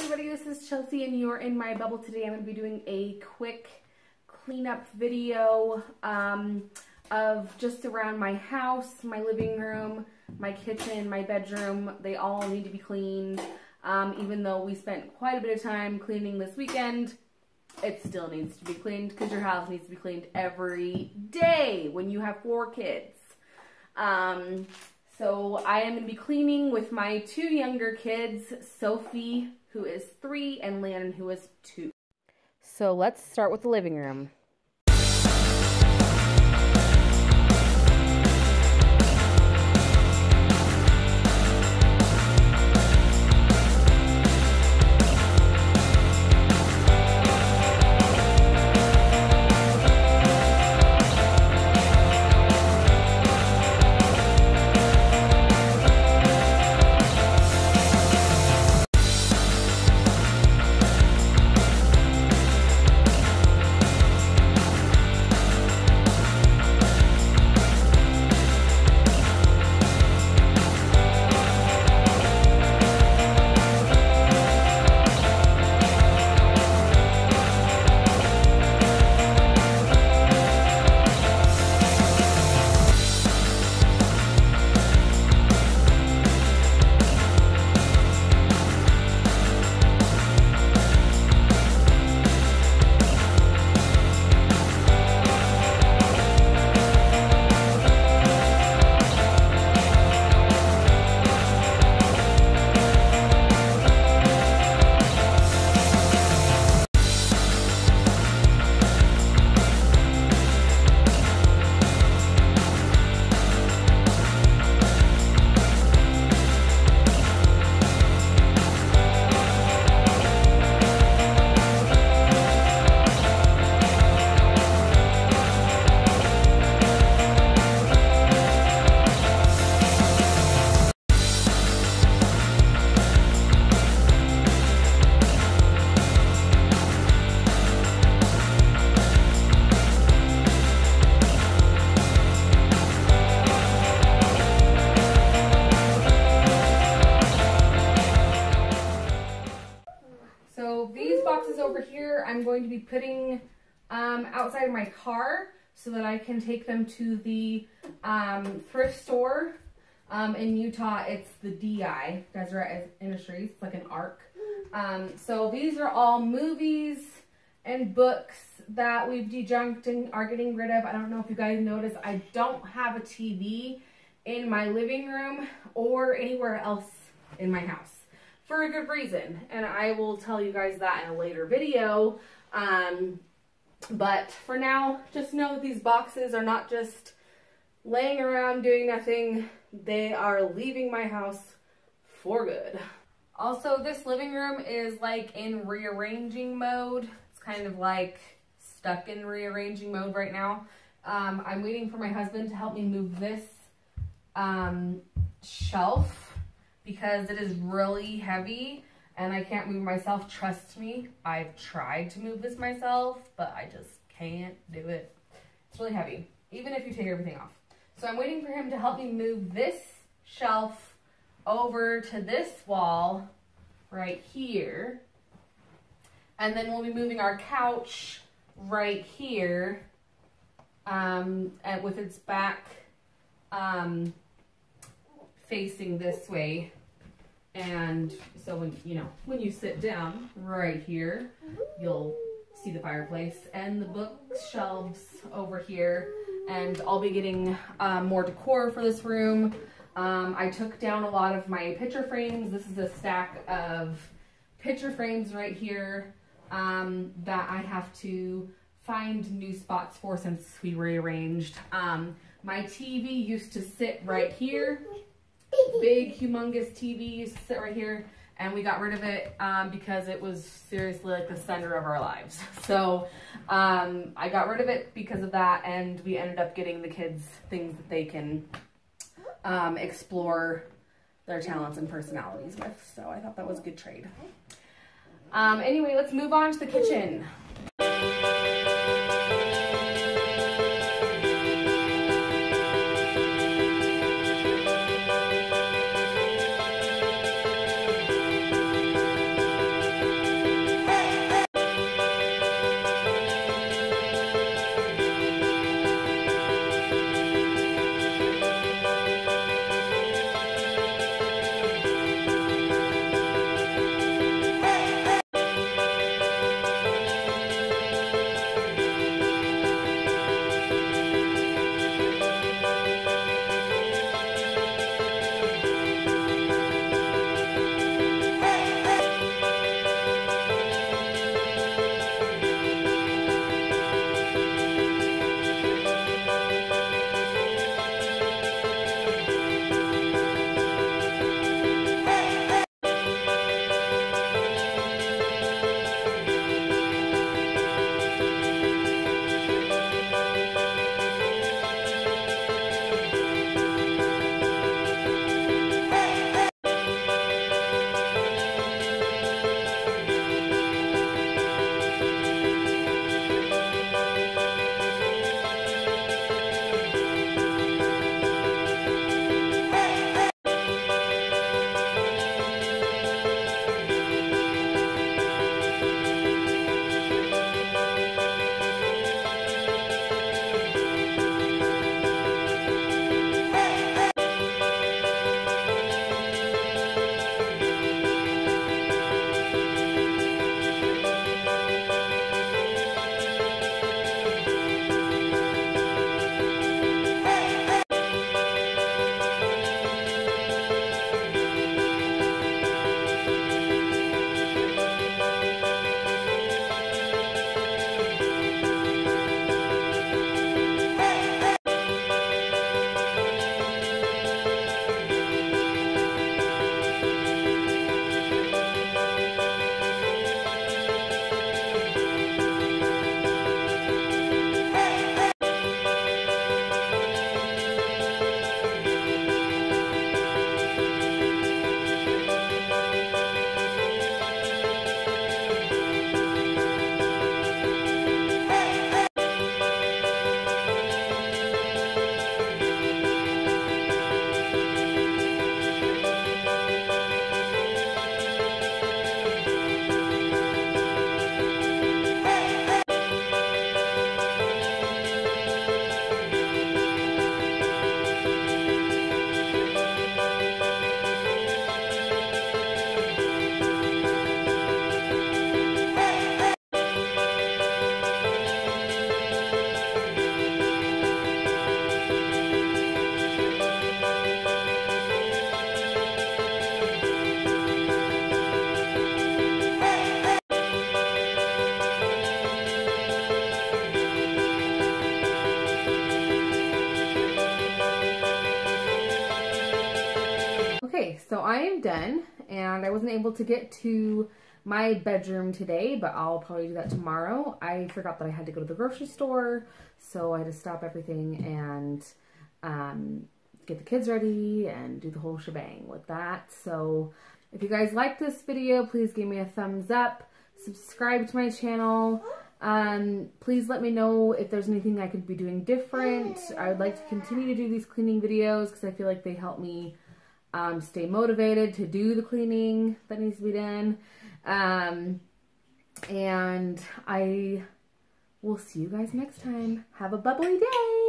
everybody, this is Chelsea and you're in my bubble today. I'm going to be doing a quick cleanup video um, of just around my house, my living room, my kitchen, my bedroom. They all need to be cleaned. Um, even though we spent quite a bit of time cleaning this weekend, it still needs to be cleaned because your house needs to be cleaned every day when you have four kids. Um, so I am going to be cleaning with my two younger kids, Sophie, who is three, and Landon, who is two. So let's start with the living room. Over here I'm going to be putting um, outside of my car so that I can take them to the um, thrift store. Um, in Utah, it's the DI, Deseret Industries, it's like an ARC. Um, so these are all movies and books that we've dejunked and are getting rid of. I don't know if you guys noticed, I don't have a TV in my living room or anywhere else in my house for a good reason. And I will tell you guys that in a later video. Um, but for now, just know that these boxes are not just laying around doing nothing. They are leaving my house for good. Also, this living room is like in rearranging mode. It's kind of like stuck in rearranging mode right now. Um, I'm waiting for my husband to help me move this um, shelf because it is really heavy and I can't move myself. Trust me, I've tried to move this myself, but I just can't do it. It's really heavy, even if you take everything off. So I'm waiting for him to help me move this shelf over to this wall right here. And then we'll be moving our couch right here um, and with its back um, facing this way and so when, you know, when you sit down right here, you'll see the fireplace and the bookshelves over here. And I'll be getting um, more decor for this room. Um, I took down a lot of my picture frames. This is a stack of picture frames right here um, that I have to find new spots for since we rearranged. Um, my TV used to sit right here big, humongous TV used to sit right here. And we got rid of it um, because it was seriously like the center of our lives. So um, I got rid of it because of that. And we ended up getting the kids things that they can um, explore their talents and personalities with. So I thought that was a good trade. Um, anyway, let's move on to the kitchen. So I am done and I wasn't able to get to my bedroom today, but I'll probably do that tomorrow. I forgot that I had to go to the grocery store, so I had to stop everything and um, get the kids ready and do the whole shebang with that. So if you guys like this video, please give me a thumbs up, subscribe to my channel. Um, please let me know if there's anything I could be doing different. I would like to continue to do these cleaning videos because I feel like they help me um, stay motivated to do the cleaning that needs to be done. Um, and I will see you guys next time. Have a bubbly day.